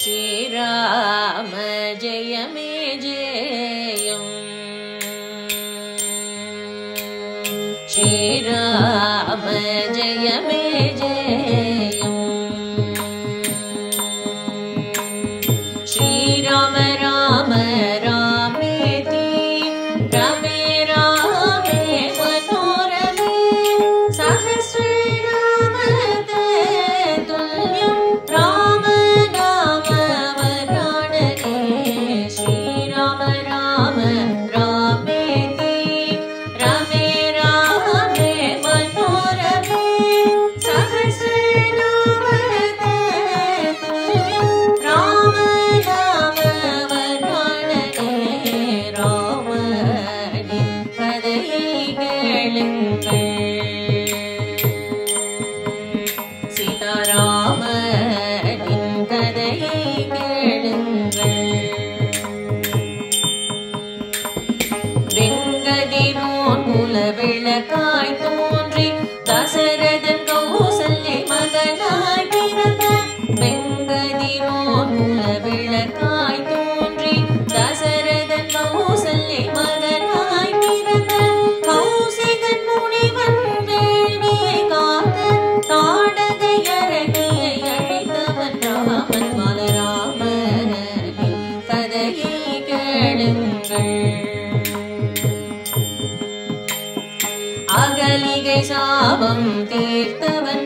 श्रीराम जय मे जयम्। श्रीराम जय मे जयम्। श्रीराम राम रामेति रमे रामे मनोरमे सहस्र போன் குல விளக்காய் भावं ीर्तवन्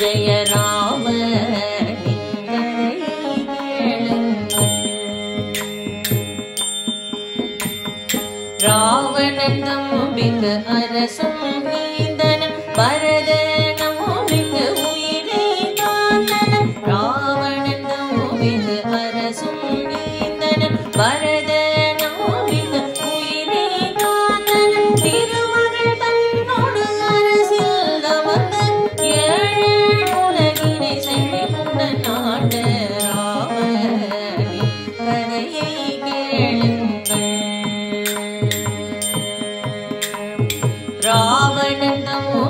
जय राम रावणं बिङ्ग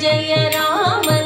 जय राम